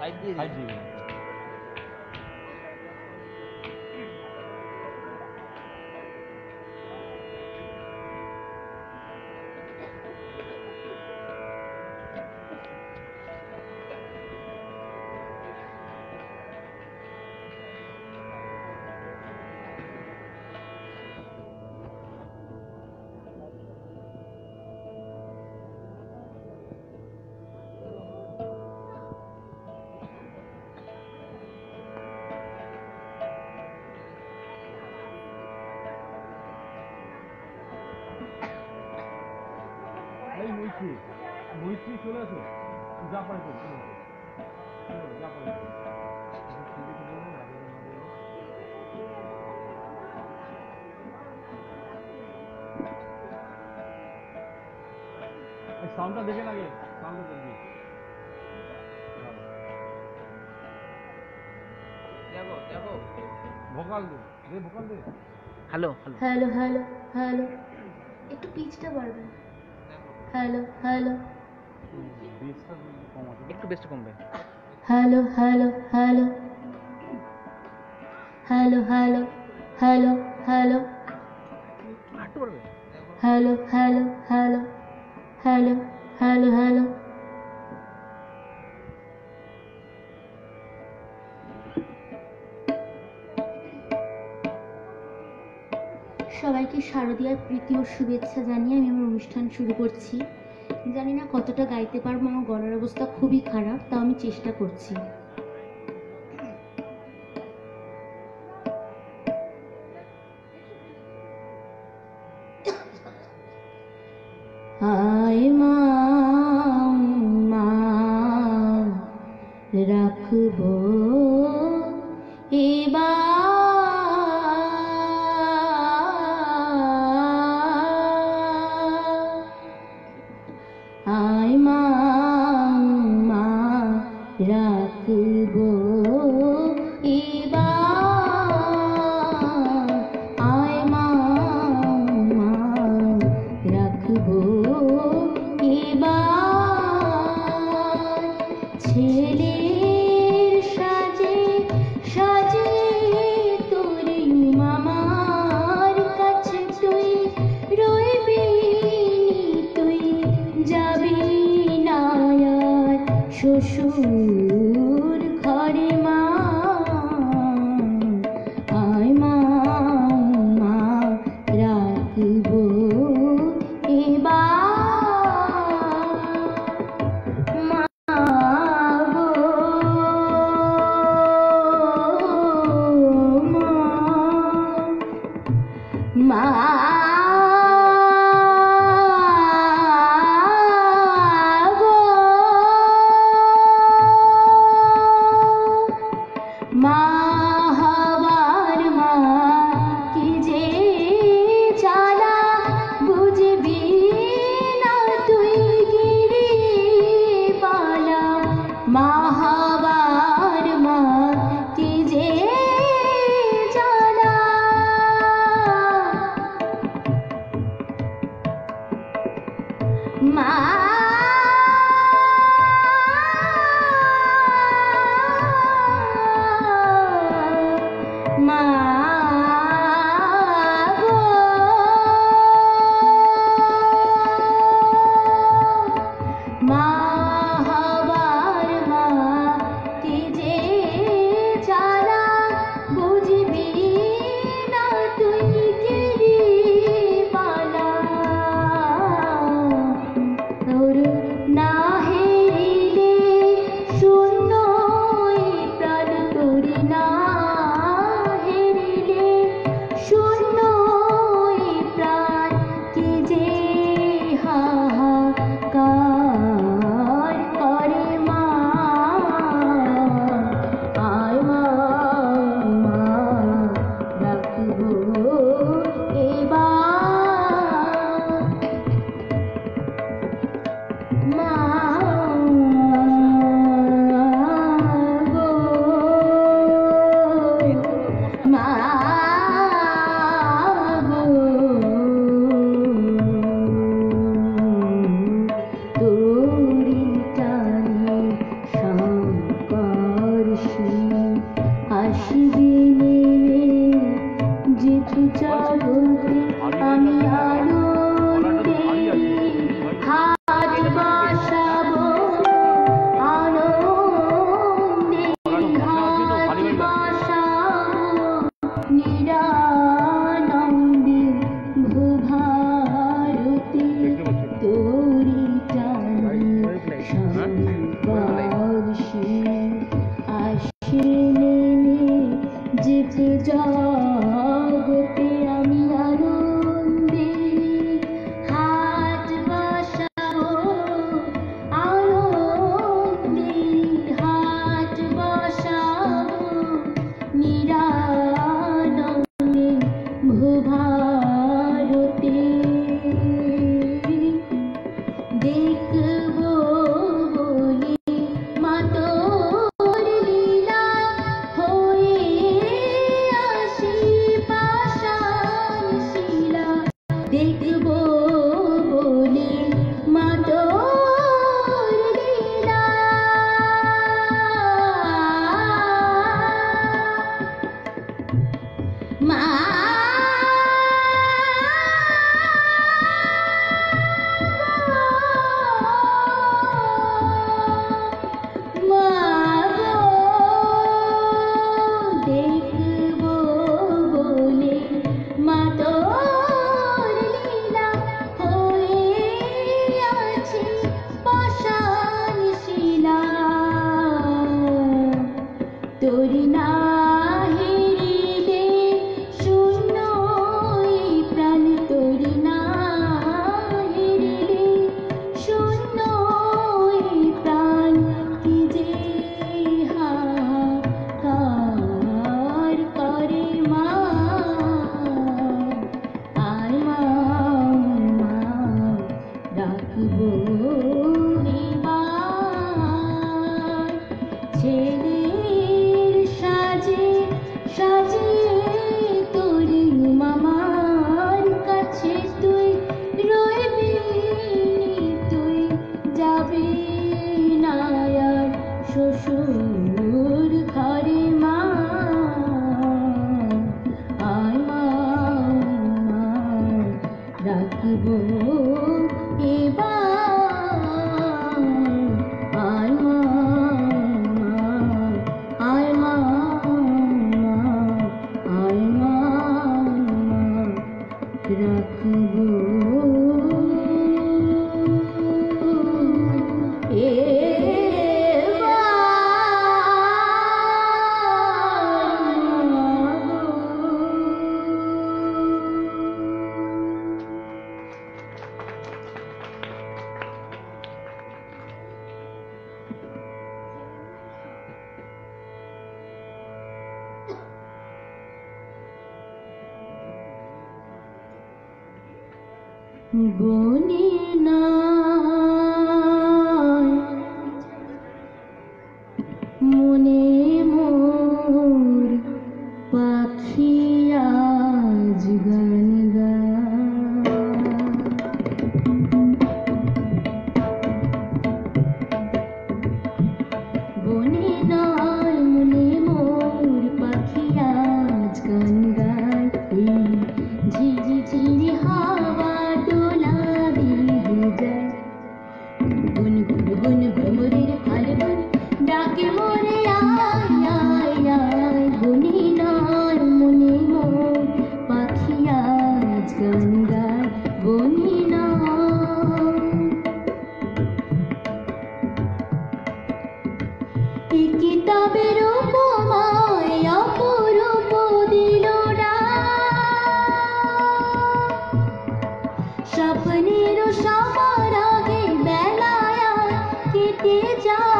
海底。মৈত্রী মৈত্রী চলে আসো যা পারে চলে যা পারে সাউন্ডটা দেখে লাগে সাউন্ডটা দেখবি দেখো দেখো। ভোকাল দে দে ভোকাল দে। Hello hello. Hello hello hello. একটু পিচটা বাড়বে। Hello hello. একটু বেস্ট কমবে। Hello hello hello. Hello hello hello hello. Hello hello hello hello hello hello hello. সবাইকে শারদীয়ার প্রীতি ও শুভেচ্ছা জানিয়ে আমি আমার অনুষ্ঠান শুরু করছি। জানি না কতটা গাইতে পারব, আমার গলার অবস্থা খুবই খারাপ, তাও আমি চেষ্টা করছি। আয় মা, রাখব মা Shira. বনের কেটে যায়?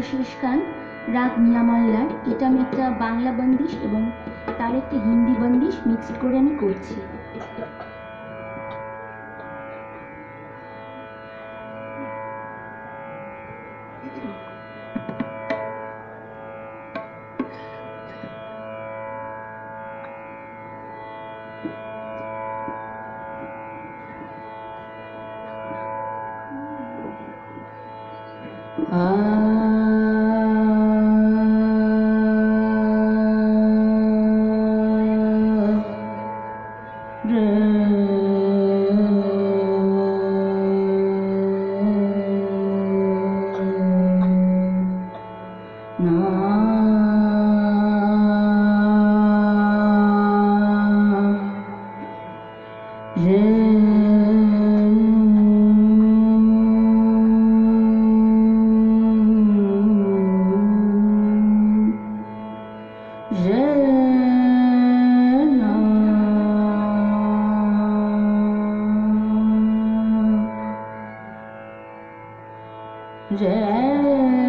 আশিস খান রাগ নিয়ামাল্লার এটা আমি একটা বাংলা বন্দিশ এবং তার একটা হিন্দি বন্দিশ মিক্সড করে আমি করছি। 人。